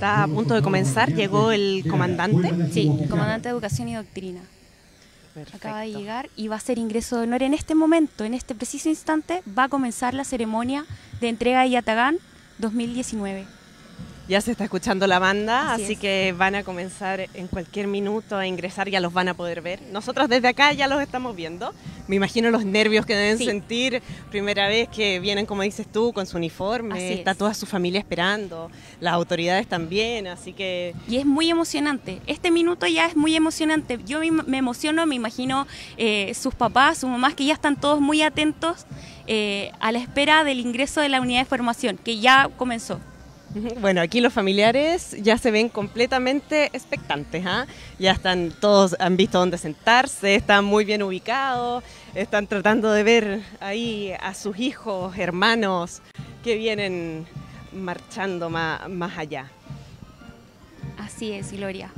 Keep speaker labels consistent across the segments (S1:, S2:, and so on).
S1: está a punto de comenzar. Llegó el comandante.
S2: Sí, el comandante de Educación y Doctrina. Acaba de llegar y va a ser ingreso de honor en este momento, en este preciso instante, va a comenzar la ceremonia de entrega de Yatagán 2019.
S1: Ya se está escuchando la banda, así, que van a comenzar en cualquier minuto a ingresar, ya los van a poder ver. Nosotros desde acá ya los estamos viendo. Me imagino los nervios que deben sentir primera vez que vienen, como dices tú, con su uniforme. está toda su familia esperando, las autoridades también, así que...
S2: Y es muy emocionante. Este minuto ya es muy emocionante. Yo me emociono, me imagino eh, sus papás, sus mamás, que ya están todos muy atentos eh, a la espera del ingreso de la unidad de formación, que ya comenzó.
S1: Bueno, aquí los familiares ya se ven completamente expectantes, ¿ah? Ya están todos, han visto dónde sentarse, están muy bien ubicados, están tratando de ver ahí a sus hijos, hermanos que vienen marchando más, allá.
S2: Así es, Gloria.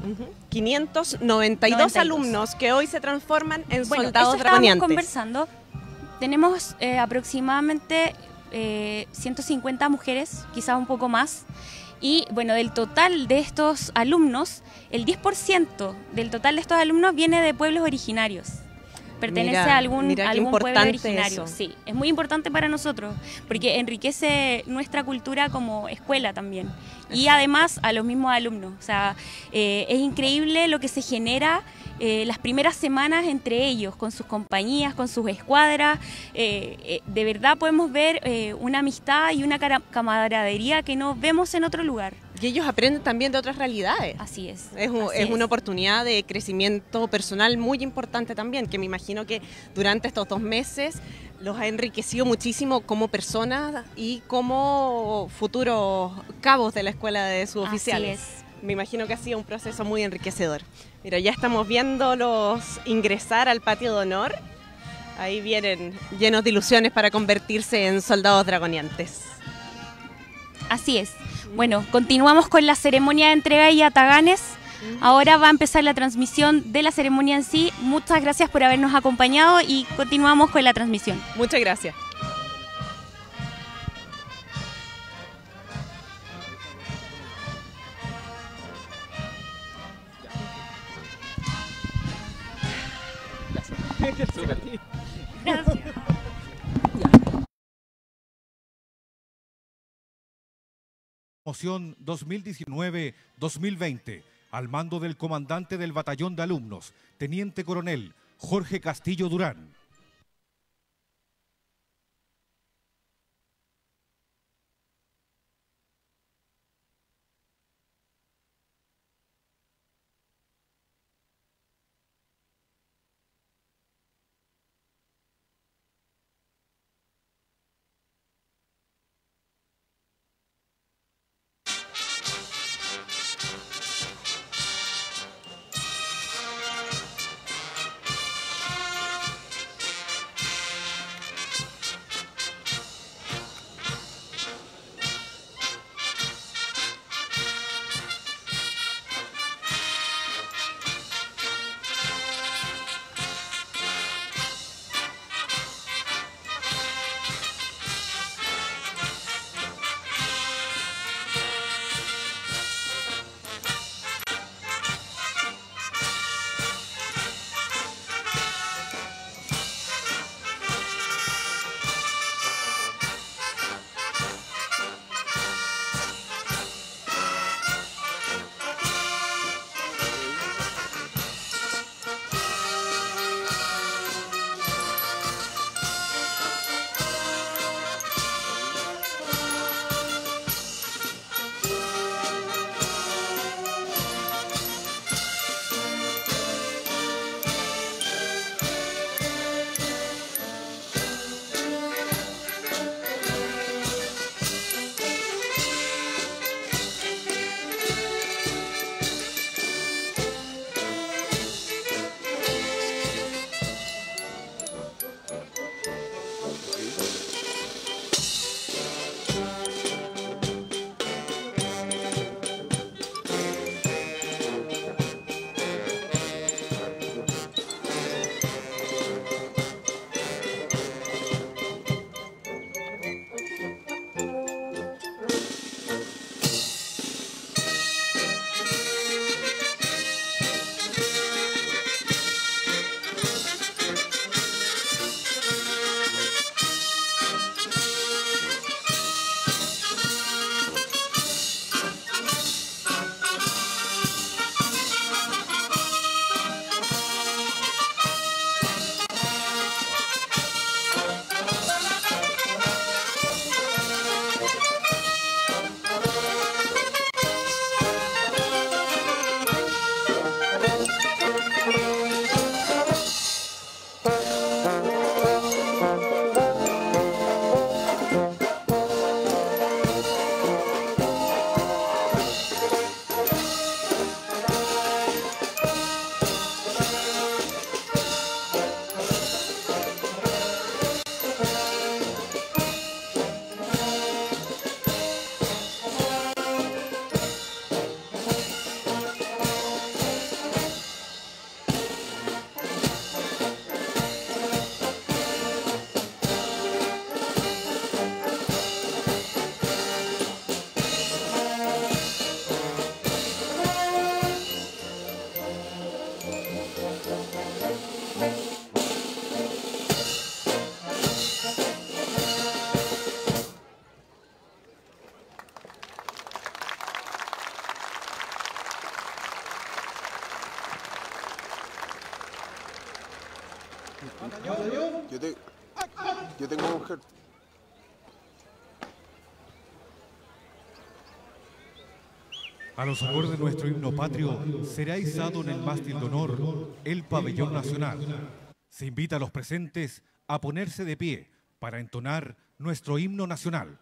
S1: 592 alumnos que hoy se transforman en
S2: bueno,
S1: soldados
S2: eso conversando. Tenemos eh, aproximadamente 150 eh, mujeres, quizás un poco más. Y bueno, del total de estos alumnos, el 10% del total de estos alumnos viene de pueblos originarios. Pertenece a algún, algún pueblo originario. Sí, es muy importante para nosotros, porque enriquece nuestra cultura como escuela también. Y además a los mismos alumnos. O sea, eh, es increíble lo que se genera eh, las primeras semanas entre ellos, con sus compañías, con sus escuadras. Eh, eh, de verdad podemos ver una amistad y una camaradería que no vemos en otro lugar.
S1: Y ellos aprenden también de otras realidades.
S2: Así es.
S1: Es, es, una oportunidad de crecimiento personal muy importante también, que me imagino que durante estos dos meses los ha enriquecido muchísimo como personas y como futuros cabos de la escuela de suboficiales. Así es me imagino que ha sido un proceso muy enriquecedor. Mira, ya estamos viéndolos ingresar al patio de honor. Ahí vienen llenos de ilusiones para convertirse en soldados dragoniantes.
S2: Así es. Bueno, continuamos con la ceremonia de entrega y ataganes. Ahora va a empezar la transmisión de la ceremonia en sí. Muchas gracias por habernos acompañado y continuamos con la transmisión.
S1: Muchas gracias.
S3: Moción 2019-2020 al mando del comandante del batallón de alumnos, teniente coronel Jorge Castillo Durán.
S4: Yo, te, yo tengo mujer.
S3: A los acordes de nuestro himno patrio será izado en el mástil de honor el pabellón nacional. Se invita a los presentes a ponerse de pie para entonar nuestro himno nacional.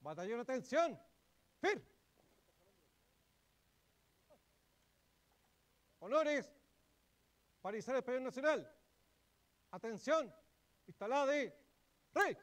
S5: Batallón, atención. Fir. Honores para izar el pabellón nacional. Atención. Instalada de rey.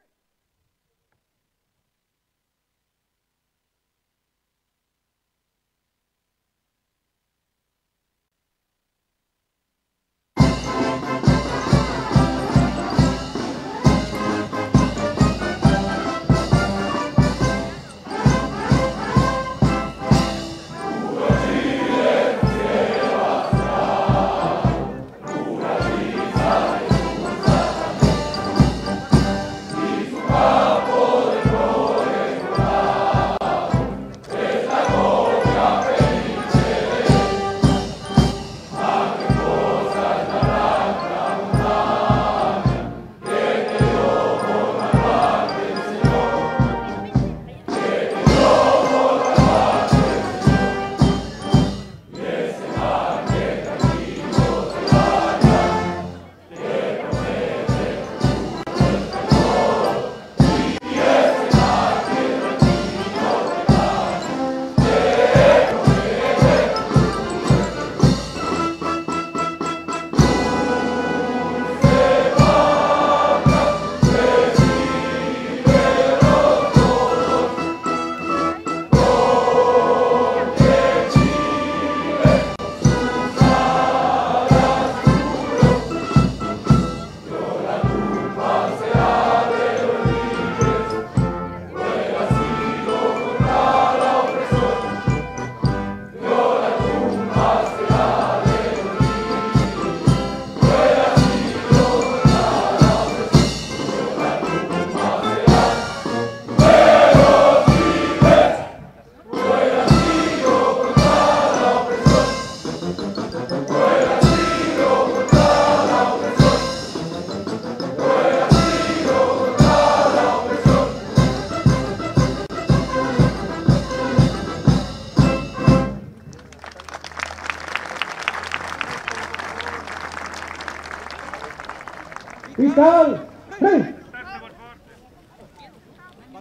S6: Fiscal, ¡Ven!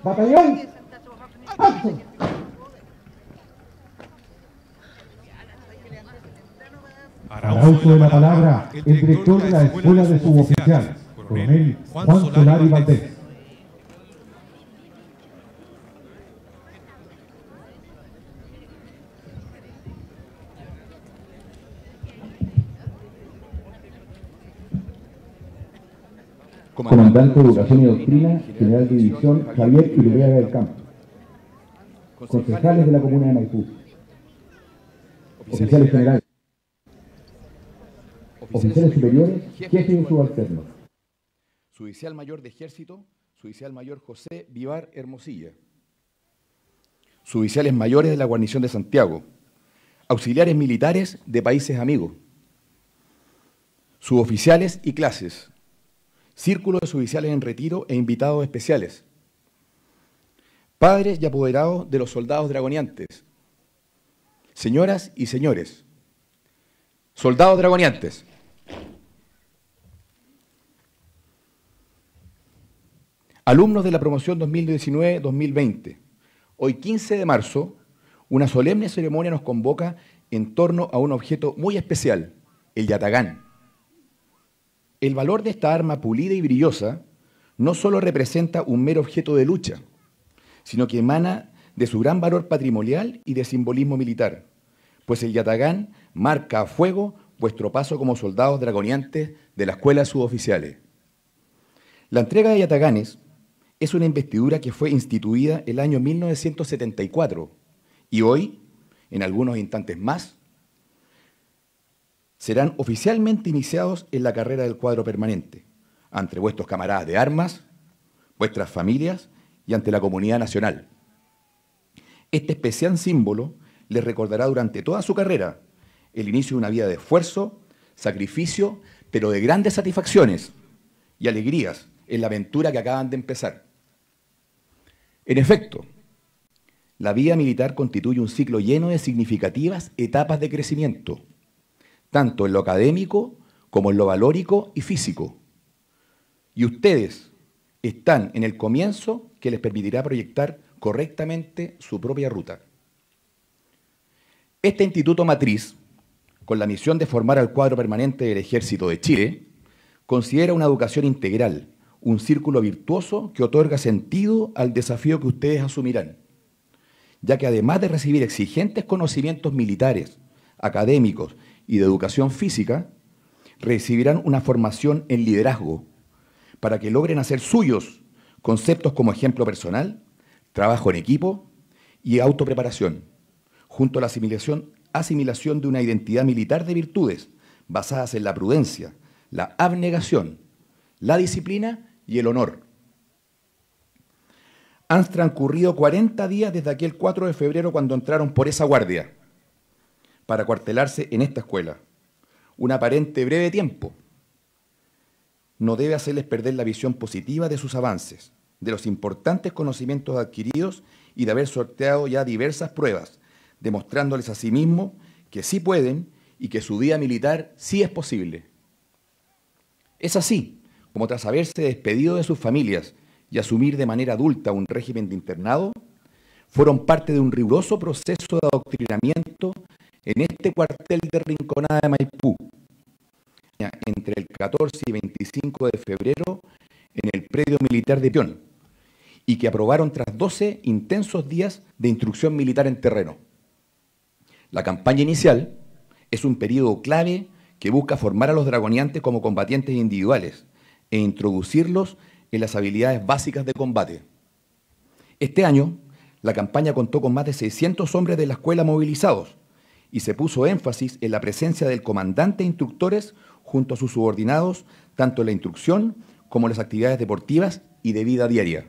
S6: Batallón, acción. Para uso de la palabra, el director de la Escuela de Suboficiales, coronel Juan Solari Valdés. Comandante de Educación y Doctrina, General de División Javier Irubiaga del Campo. Concejales de la Comuna de Maipú. Oficiales generales. Oficiales superiores, jefes y subalternos.
S7: Judicial Mayor de Ejército, Judicial Mayor José Vivar Hermosilla. Judiciales mayores de la Guarnición de Santiago. Auxiliares militares de países amigos. Suboficiales y clases. Círculo de Judiciales en Retiro e invitados especiales. Padres y apoderados de los soldados dragoniantes. Señoras y señores. Soldados dragoniantes. Alumnos de la promoción 2019-2020. Hoy 15 de marzo, una solemne ceremonia nos convoca en torno a un objeto muy especial, el yatagán. El valor de esta arma pulida y brillosa no solo representa un mero objeto de lucha, sino que emana de su gran valor patrimonial y de simbolismo militar, pues el yatagán marca a fuego vuestro paso como soldados dragoniantes de la Escuela Suboficiales. La entrega de yataganes es una investidura que fue instituida el año 1974 y hoy, en algunos instantes más, serán oficialmente iniciados en la carrera del cuadro permanente, ante vuestros camaradas de armas, vuestras familias y ante la comunidad nacional. Este especial símbolo les recordará durante toda su carrera el inicio de una vida de esfuerzo, sacrificio, pero de grandes satisfacciones y alegrías en la aventura que acaban de empezar. En efecto, la vida militar constituye un ciclo lleno de significativas etapas de crecimiento, tanto en lo académico como en lo valórico y físico. Y ustedes están en el comienzo que les permitirá proyectar correctamente su propia ruta. Este instituto matriz, con la misión de formar al cuadro permanente del Ejército de Chile, considera una educación integral, un círculo virtuoso que otorga sentido al desafío que ustedes asumirán, ya que además de recibir exigentes conocimientos militares, académicos y de educación física, recibirán una formación en liderazgo para que logren hacer suyos conceptos como ejemplo personal, trabajo en equipo y autopreparación, junto a la asimilación, asimilación de una identidad militar de virtudes basadas en la prudencia, la abnegación, la disciplina y el honor. Han transcurrido 40 días desde aquel 4 de febrero cuando entraron por esa guardia para cuartelarse en esta escuela. Un aparente breve tiempo no debe hacerles perder la visión positiva de sus avances, de los importantes conocimientos adquiridos y de haber sorteado ya diversas pruebas, demostrándoles a sí mismos que sí pueden y que su vida militar sí es posible. Es así, como tras haberse despedido de sus familias y asumir de manera adulta un régimen de internado, fueron parte de un riguroso proceso de adoctrinamiento en este cuartel de Rinconada de Maipú, entre el 14 y 25 de febrero en el predio militar de Pión, y que aprobaron tras 12 intensos días de instrucción militar en terreno. La campaña inicial es un periodo clave que busca formar a los dragoniantes como combatientes individuales e introducirlos en las habilidades básicas de combate. Este año, la campaña contó con más de 600 hombres de la escuela movilizados y se puso énfasis en la presencia del comandante e instructores junto a sus subordinados, tanto en la instrucción como en las actividades deportivas y de vida diaria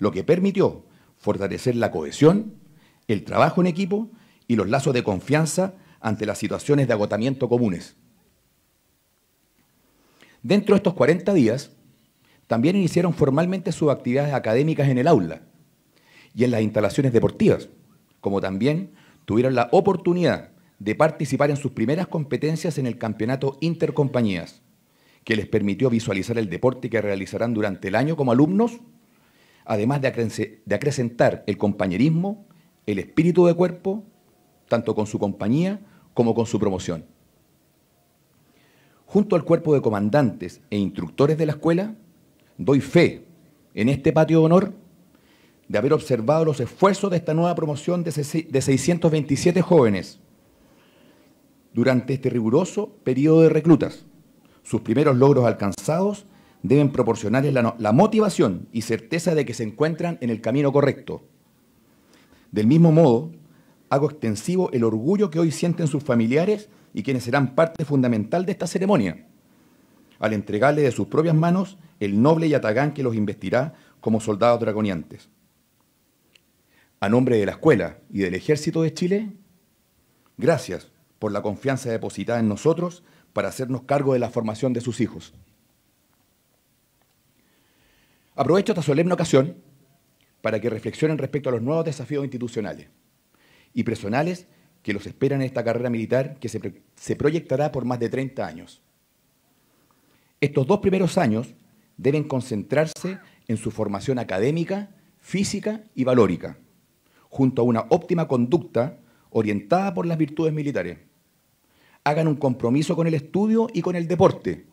S7: lo que permitió fortalecer la cohesión, el trabajo en equipo y los lazos de confianza ante las situaciones de agotamiento comunes. Dentro de estos 40 días, también iniciaron formalmente sus actividades académicas en el aula y en las instalaciones deportivas, como también tuvieron la oportunidad de participar en sus primeras competencias en el campeonato intercompañías, que les permitió visualizar el deporte que realizarán durante el año como alumnos además de acrecentar el compañerismo, el espíritu de cuerpo, tanto con su compañía como con su promoción. Junto al cuerpo de comandantes e instructores de la escuela, doy fe en este patio de honor de haber observado los esfuerzos de esta nueva promoción de 627 jóvenes durante este riguroso periodo de reclutas, sus primeros logros alcanzados deben proporcionarles la, motivación y certeza de que se encuentran en el camino correcto. Del mismo modo, hago extensivo el orgullo que hoy sienten sus familiares y quienes serán parte fundamental de esta ceremonia, al entregarle de sus propias manos el noble yatagán que los investirá como soldados dragoniantes. A nombre de la Escuela y del Ejército de Chile, gracias por la confianza depositada en nosotros para hacernos cargo de la formación de sus hijos. Aprovecho esta solemne ocasión para que reflexionen respecto a los nuevos desafíos institucionales y personales que los esperan en esta carrera militar que se, proyectará por más de 30 años. Estos dos primeros años deben concentrarse en su formación académica, física y valórica, junto a una óptima conducta orientada por las virtudes militares. Hagan un compromiso con el estudio y con el deporte,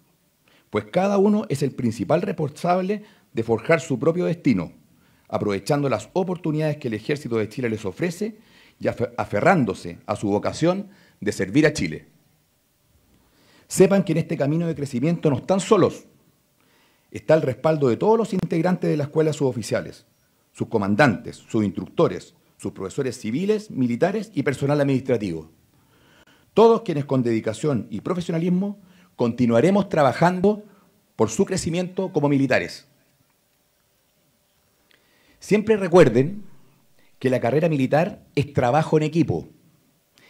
S7: pues cada uno es el principal responsable de forjar su propio destino, aprovechando las oportunidades que el ejército de Chile les ofrece y aferrándose a su vocación de servir a Chile. Sepan que en este camino de crecimiento no están solos. Está el respaldo de todos los integrantes de la escuela suboficiales, sus comandantes, sus instructores, sus profesores civiles, militares y personal administrativo. Todos quienes con dedicación y profesionalismo continuaremos trabajando por su crecimiento como militares. Siempre recuerden que la carrera militar es trabajo en equipo,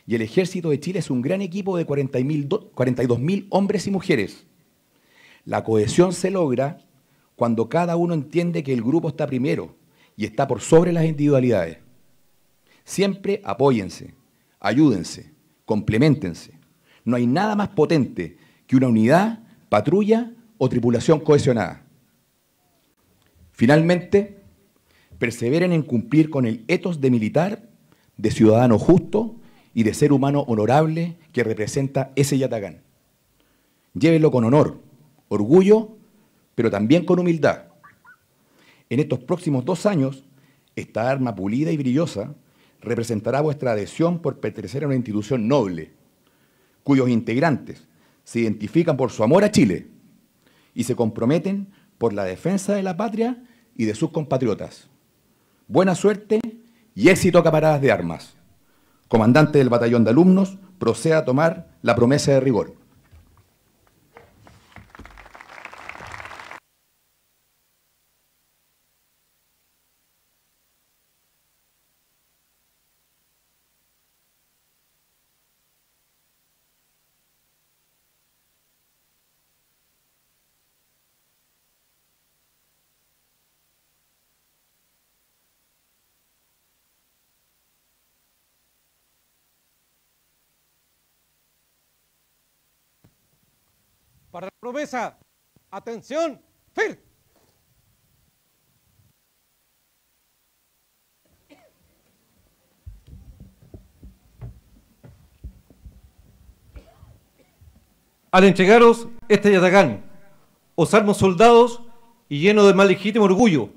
S7: Y el ejército de Chile es un gran equipo de 42.000 hombres y mujeres. La cohesión se logra cuando cada uno entiende que el grupo está primero y está por sobre las individualidades. Siempre apóyense, ayúdense, complementense. No hay nada más potente que una unidad, patrulla o tripulación cohesionada. Finalmente, perseveren en cumplir con el etos de militar, de ciudadano justo y de ser humano honorable que representa ese Yatagán. Llévenlo con honor, orgullo, pero también con humildad. En estos próximos dos años, esta arma pulida y brillosa representará vuestra adhesión por pertenecer a una institución noble, cuyos integrantes se identifican por su amor a Chile y se comprometen por la defensa de la patria y de sus compatriotas. Buena suerte y éxito camaradas de armas. Comandante del batallón de alumnos, proceda a tomar la promesa de rigor.
S5: Para la promesa, atención, FIR. Al entregaros este yatagán, os armo soldados y lleno de más legítimo orgullo,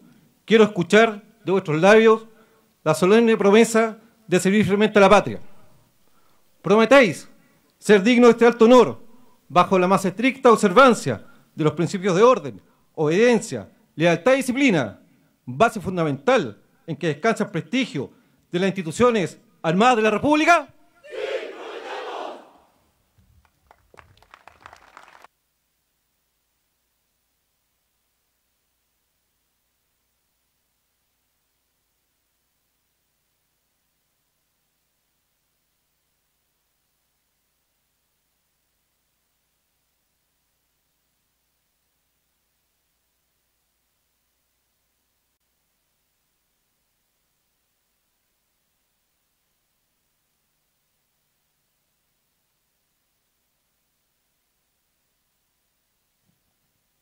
S5: quiero escuchar de vuestros labios la solemne promesa de servir fielmente a la patria. Prometéis ser digno de este alto honor, bajo la más estricta observancia de los principios de orden, obediencia, lealtad y disciplina, base fundamental en que descansa el prestigio de las instituciones armadas de la República?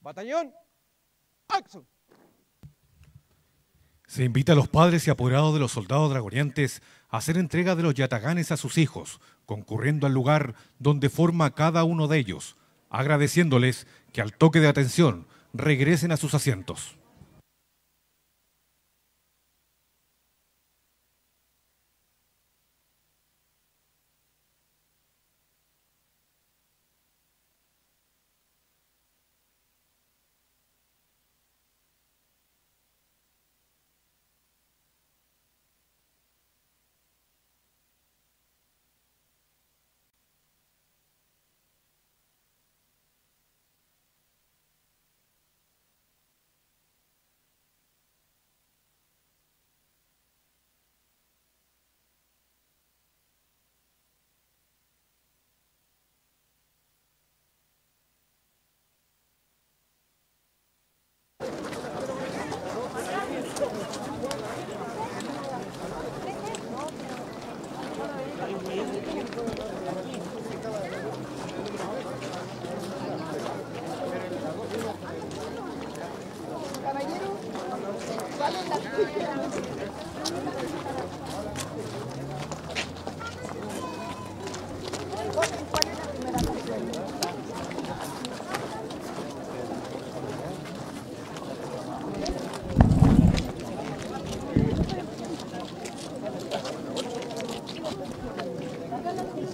S5: Batallón, acción.
S3: Se invita a los padres y apoderados de los soldados dragoniantes a hacer entrega de los yataganes a sus hijos, concurriendo al lugar donde forma cada uno de ellos, agradeciéndoles que al toque de atención regresen a sus asientos.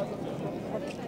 S3: mais ou menos.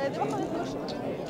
S3: 哎，你们好像都是。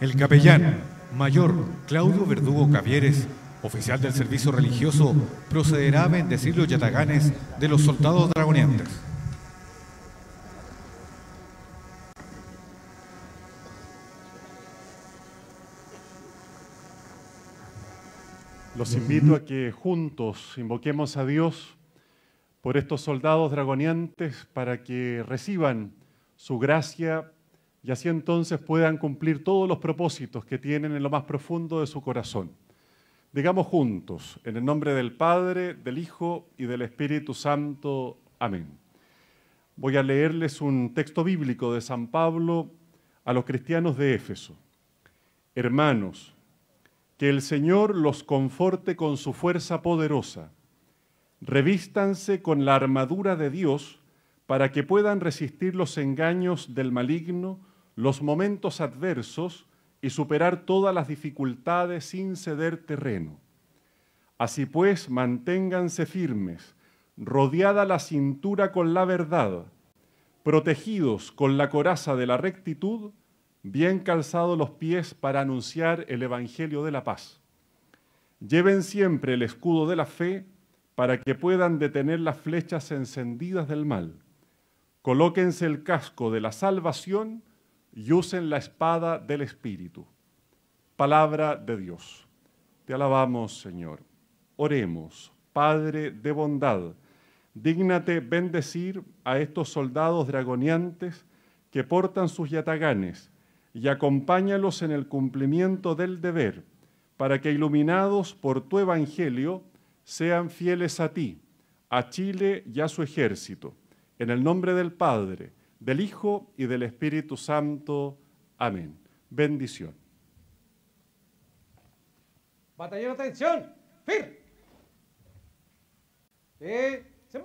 S3: El capellán Mayor Claudio Verdugo Cavieres, oficial del servicio religioso, procederá a bendecir los yataganes de los soldados dragoneantes.
S8: Los invito a que juntos invoquemos a Dios por estos soldados dragoneantes para que reciban su gracia y así entonces puedan cumplir todos los propósitos que tienen en lo más profundo de su corazón. Digamos juntos, en el nombre del Padre, del Hijo y del Espíritu Santo. Amén. Voy a leerles un texto bíblico de San Pablo a los cristianos de Éfeso. Hermanos, que el Señor los conforte con su fuerza poderosa. Revístanse con la armadura de Dios para que puedan resistir los engaños del maligno, los momentos adversos y superar todas las dificultades sin ceder terreno. Así pues, manténganse firmes, rodeada la cintura con la verdad, protegidos con la coraza de la rectitud, bien calzados los pies para anunciar el Evangelio de la paz. Lleven siempre el escudo de la fe para que puedan detener las flechas encendidas del mal. Colóquense el casco de la salvación y usen la espada del Espíritu. Palabra de Dios. Te alabamos, Señor. Oremos, Padre de bondad, dígnate bendecir a estos soldados dragoneantes que portan sus yataganes y acompáñalos en el cumplimiento del deber, para que iluminados por tu Evangelio sean fieles a ti, a Chile y a su ejército. En el nombre del Padre, del Hijo y del Espíritu Santo. Amén. Bendición.
S5: Batallero, atención. ¡Fir! ¡Eh! ¡Se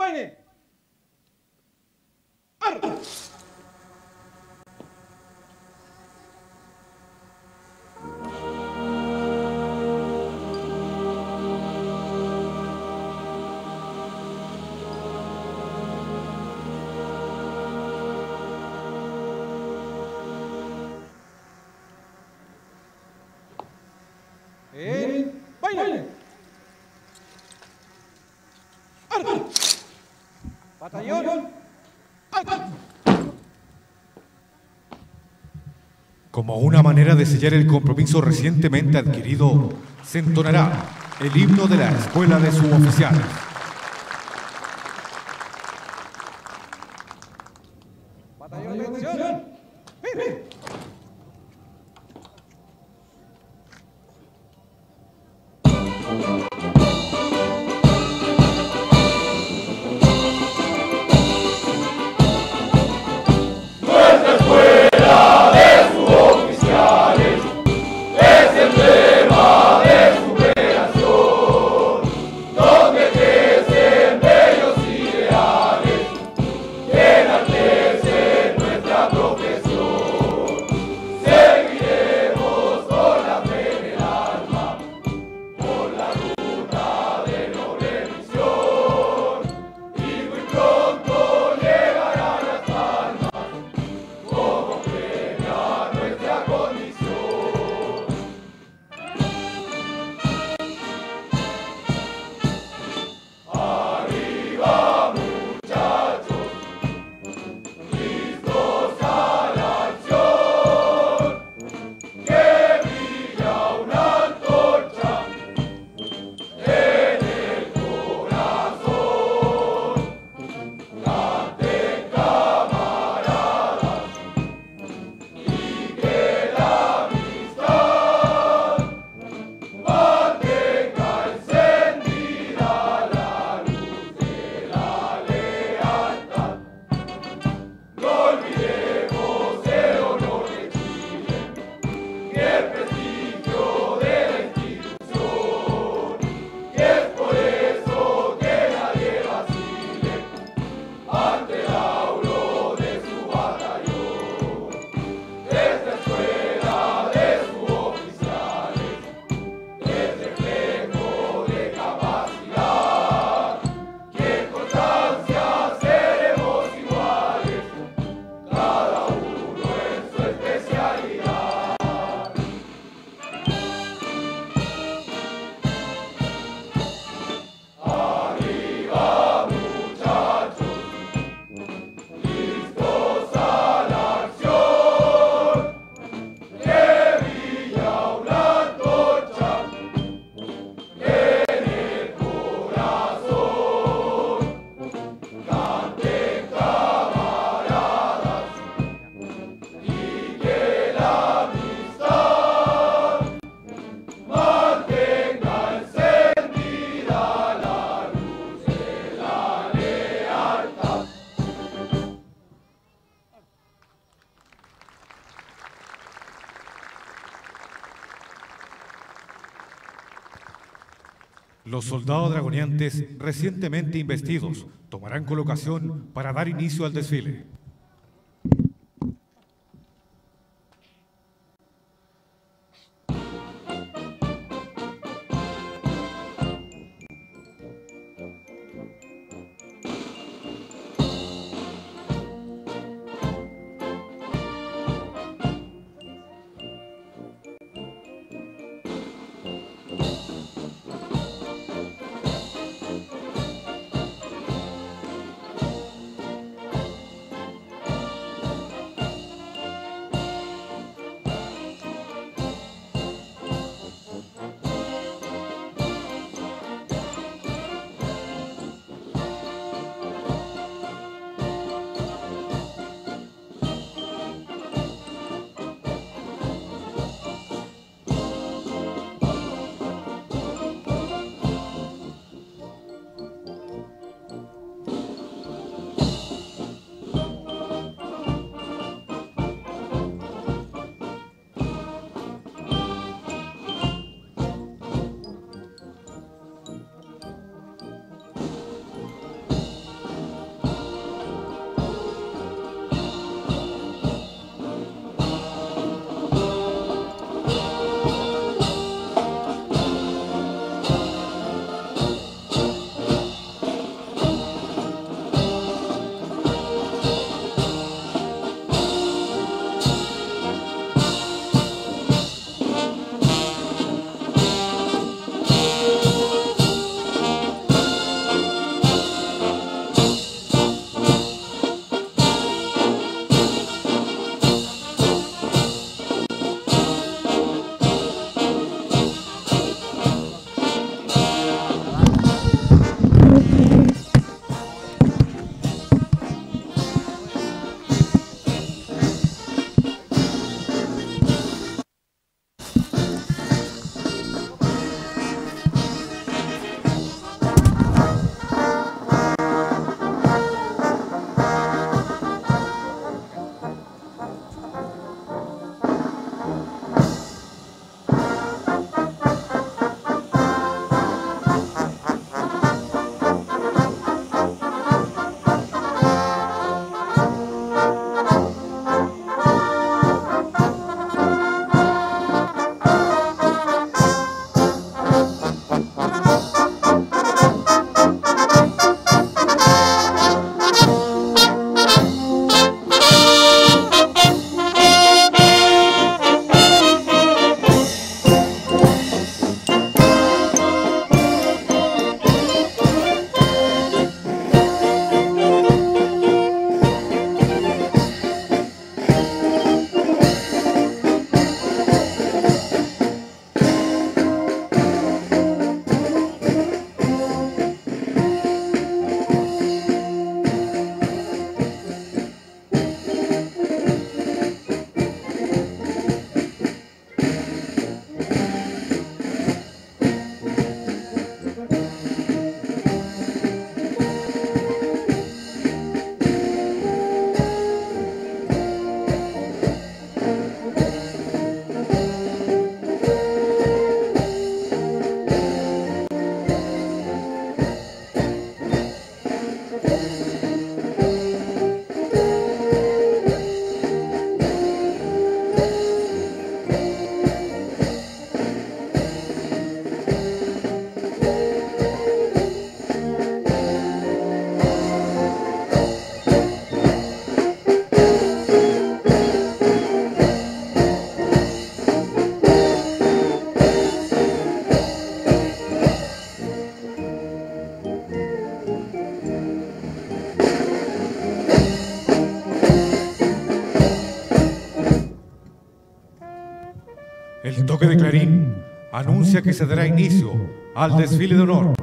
S3: Como una manera de sellar el compromiso recientemente adquirido, se entonará el himno de la Escuela de Suboficiales. Los soldados dragoniantes recientemente investidos tomarán colocación para dar inicio al desfile. El toque de clarín anuncia que se dará inicio al desfile de honor.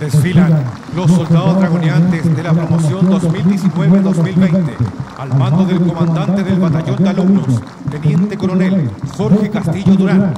S3: Desfilan los soldados dragoneantes de la promoción 2019-2020 al mando del comandante del batallón de alumnos, teniente coronel Jorge Castillo Durán.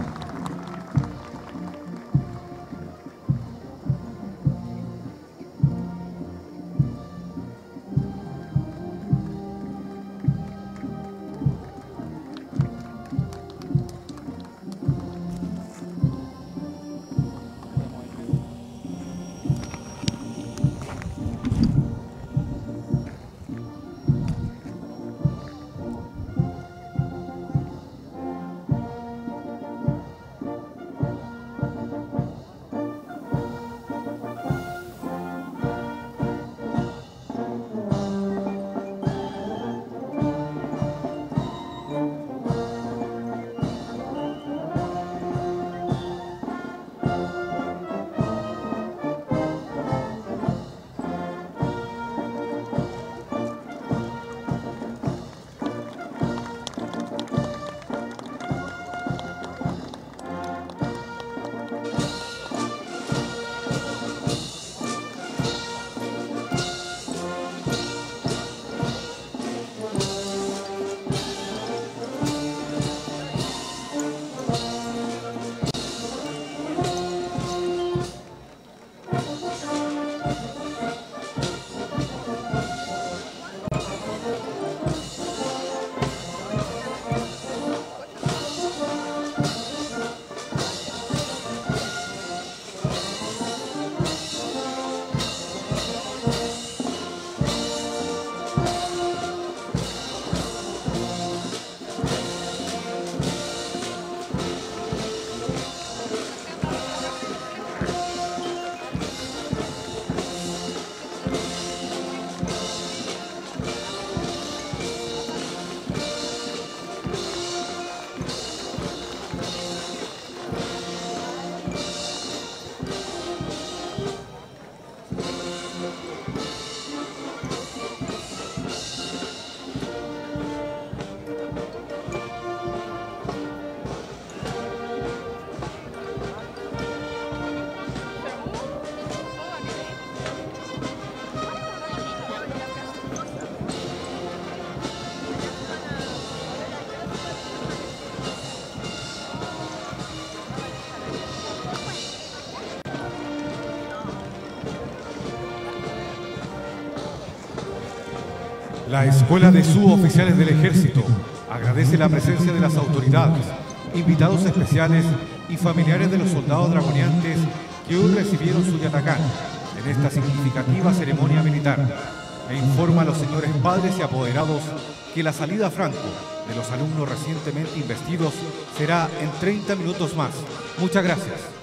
S3: La Escuela de Suboficiales del Ejército agradece la presencia de las autoridades, invitados especiales y familiares de los soldados dragoneantes que hoy recibieron su yatacán en esta significativa ceremonia militar e informa a los señores padres y apoderados que la salida a Franco de los alumnos recientemente investidos será en 30 minutos más. Muchas gracias.